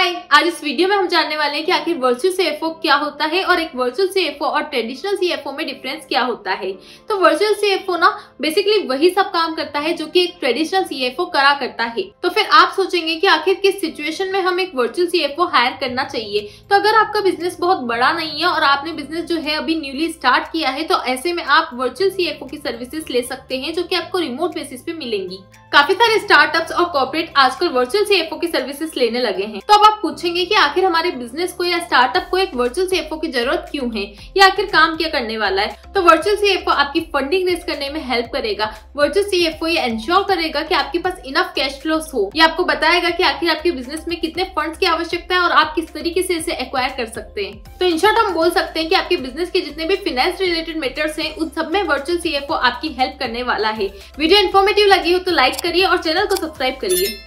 हाय, आज इस वीडियो में हम जानने वाले हैं कि आखिर वर्चुअल सीएफओ क्या होता है और एक वर्चुअल सीएफओ और ट्रेडिशनल सीएफओ में डिफरेंस क्या होता है। तो वर्चुअल सीएफओ ना बेसिकली वही सब काम करता है जो कि एक ट्रेडिशनल सीएफओ करा करता है। तो फिर आप सोचेंगे कि आखिर किस सिचुएशन में हम एक वर्चुअल सीएफओ हायर करना चाहिए। तो अगर आपका बिज़नेस बहुत बड़ा नहीं है और आपने बिज़नेस जो है अभी न्यूली स्टार्ट किया है तो ऐसे में आप वर्चुअल सीएफओ की सर्विसेज़ ले सकते हैं जो की आपको रिमोट बेसिस पे मिलेंगी। काफ़ी सारे स्टार्टअप्स और कॉर्पोरेट आजकल वर्चुअल सीएफओ की सर्विसेज़ लेने लगे हैं। तो अब आप पूछेंगे कि आखिर हमारे बिज़नेस को या स्टार्टअप को एक वर्चुअल सीएफओ की ज़रूरत क्यों है? या आखिर काम क्या करने वाला है? तो वर्चुअल सीएफओ आपकी फंडिंग रेस करने में हेल्प करेगा। वर्चुअल सीएफओ ये इंश्योर करेगा कि आपके पास इनफ कैश फ्लोस हो। या आपको बताएगा कि आखिर आपके बिज़नेस में कितने फंड्स की आवश्यकता है और आप किस तरीके से इसे एक्वायर कर सकते हैं। तो इनशॉर्ट हम बोल सकते हैं कि आपके बिज़नेस के जितने भी फाइनेंस रिलेटेड मेटर्स हैं, उन सब में वर्चुअल सीएफओ आपकी हेल्प करने वाला है। वीडियो इन्फॉर्मेटिव लगी हो तो लाइक करिए और चैनल को सब्सक्राइब करिए।